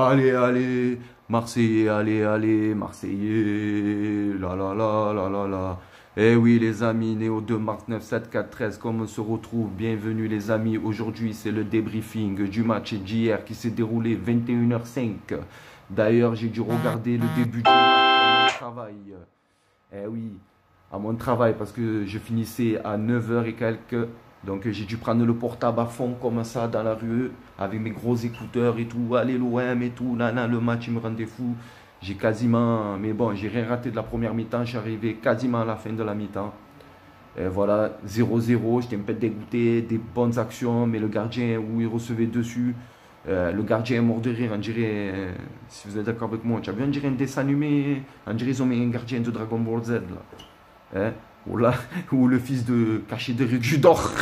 Allez, allez, Marseillais, allez, allez, Marseillais. La la la la la la. Eh oui, les amis, Néo 2 mars 9 7 4 13, comme on se retrouve Bienvenue, les amis. Aujourd'hui, c'est le débriefing du match d'hier qui s'est déroulé 21h05. D'ailleurs, j'ai dû regarder le début du mon travail. Eh oui, à mon travail, parce que je finissais à 9h et quelques. Donc, j'ai dû prendre le portable à fond comme ça dans la rue, avec mes gros écouteurs et tout. Allez, l'OM et tout. Là, là, le match, il me rendait fou. J'ai quasiment, mais bon, j'ai rien raté de la première mi-temps. Je arrivé quasiment à la fin de la mi-temps. Voilà, 0-0. J'étais un peu dégoûté, des bonnes actions, mais le gardien, où il recevait dessus, euh, le gardien est mort de rire. On dirait, euh, si vous êtes d'accord avec moi, tu as vu, un dessin animé. On dirait ils ont mis un gardien de Dragon Ball Z, là. Hein? Ou, le fils de caché de Judor.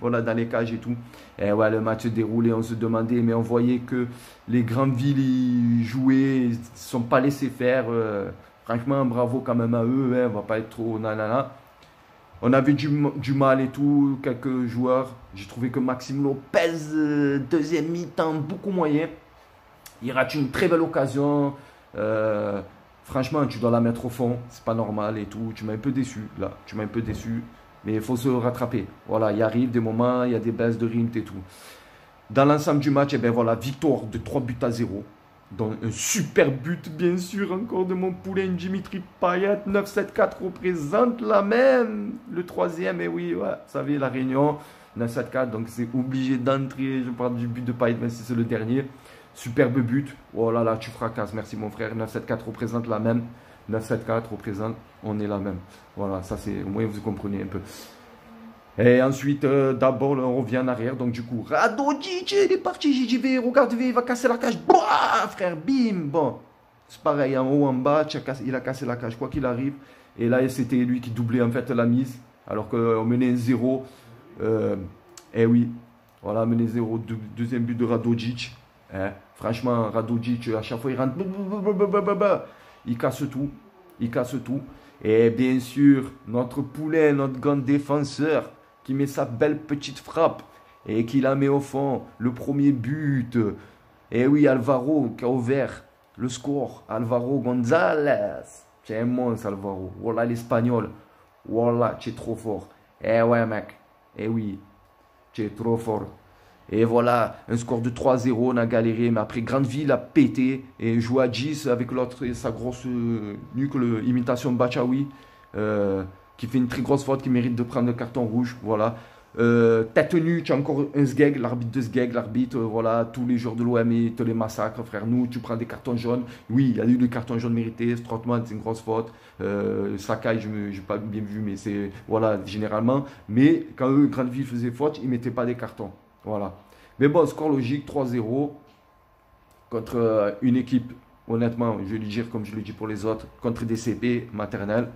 voilà, dans les cages et tout. Et ouais, le match se déroulait, on se demandait, mais on voyait que les grandes villes jouaient, ils ne sont pas laissés faire. Euh, franchement, bravo quand même à eux, hein, on va pas être trop nanana. On avait du, du mal et tout, quelques joueurs. J'ai trouvé que Maxime Lopez, euh, deuxième mi-temps, beaucoup moyen. Il rate une très belle occasion. Euh, franchement, tu dois la mettre au fond, c'est pas normal et tout. Tu m'as un peu déçu, là. Tu m'as un peu déçu. Mais il faut se rattraper. Voilà, il arrive des moments, il y a des baisses de rythme et tout. Dans l'ensemble du match, eh bien voilà, victoire de 3 buts à 0. Donc un super but, bien sûr, encore de mon poulet Dimitri Payet. 9-7-4 représente la même. Le troisième, et eh oui, ouais, vous savez, la Réunion. 9-7-4, donc c'est obligé d'entrer. Je parle du but de Payet, même si c'est le dernier. Superbe but. Oh là là, tu fracasses. Merci mon frère. 9-7-4 représente la même. 974 représente, on est là même. Voilà, ça c'est, au moins vous comprenez un peu. Et ensuite, euh, d'abord, on revient en arrière. Donc, du coup, Rado il est parti. JJV, regarde, il va casser la cage. Boah, frère, bim. Bon, c'est pareil, en haut, en bas, il a cassé la cage, quoi qu'il arrive. Et là, c'était lui qui doublait en fait la mise. Alors qu'on menait 0. Euh, eh oui, voilà, menait 0. deuxième but de Radojic. Eh, franchement, Radojic, à chaque fois, il rentre il casse tout. Il casse tout. Et bien sûr, notre poulet, notre grand défenseur, qui met sa belle petite frappe et qui la met au fond. Le premier but. Et oui, Alvaro qui a ouvert le score. Alvaro González. Tu es un monstre, Alvaro. Voilà l'espagnol. Voilà, tu es trop fort. Eh ouais, mec. Eh oui, tu es trop fort. Et voilà, un score de 3-0, on a galéré, mais après Grandeville a pété et joué à 10 avec l'autre, sa grosse euh, nuque, imitation Bachaoui, euh, qui fait une très grosse faute, qui mérite de prendre le carton rouge. Voilà. Euh, tête nue, tu as encore un sgeg, l'arbitre de sgeg, l'arbitre, voilà, tous les jours de l'OM, te les massacre, frère. Nous, tu prends des cartons jaunes. Oui, il y a eu des cartons jaunes mérités. Strottmann, c'est une grosse faute. Sakai, je n'ai pas bien vu, mais c'est, voilà, généralement. Mais quand eux, Grandeville faisait faute, ils ne mettaient pas des cartons. Voilà. Mais bon, score logique, 3-0 contre euh, une équipe, honnêtement, je vais le dire comme je le dis pour les autres, contre des CP maternelles.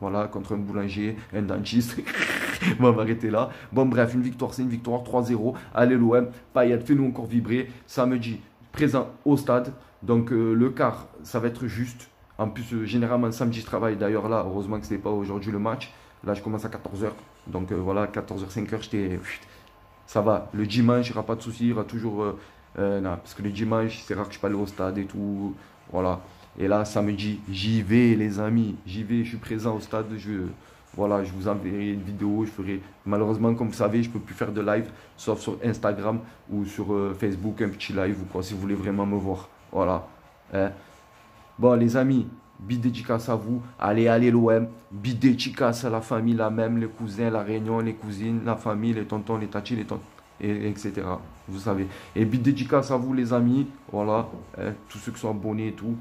Voilà, contre un boulanger, un dentiste. on va m'arrêter là. Bon, bref, une victoire, c'est une victoire, 3-0. Allez, l'OM, Payet, fais-nous encore vibrer. Samedi, présent au stade. Donc, euh, le quart, ça va être juste. En plus, euh, généralement, samedi, je travaille. D'ailleurs, là, heureusement que ce n'est pas aujourd'hui le match. Là, je commence à 14h. Donc, voilà, 14h, 5h, j'étais ça va. Le dimanche, il n'y aura pas de souci, il y aura toujours. Euh, euh, non, parce que le dimanche, c'est rare que je peux aller au stade et tout. Voilà. Et là, samedi, j'y vais, les amis. J'y vais, je suis présent au stade. Je, voilà, je vous enverrai une vidéo. Je ferai. Malheureusement, comme vous savez, je ne peux plus faire de live, sauf sur Instagram ou sur euh, Facebook, un petit live ou quoi, si vous voulez vraiment me voir. Voilà. Hein. Bon, les amis, Bid dédicace à vous. Allez, allez l'OM. Bid dédicace à la famille, la même, les cousins, la réunion, les cousines, la famille, les tontons, les tatis, les tontons, et, etc. Vous savez. Et dédicace à vous, les amis. Voilà. Hein, tous ceux qui sont abonnés et tout.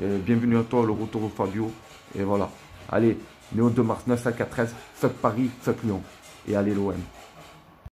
bienvenue à toi, le retour au Fabio. Et voilà. Allez, Néo 2 mars 9 à 13. Faites Paris, faites Lyon. Et allez l'OM.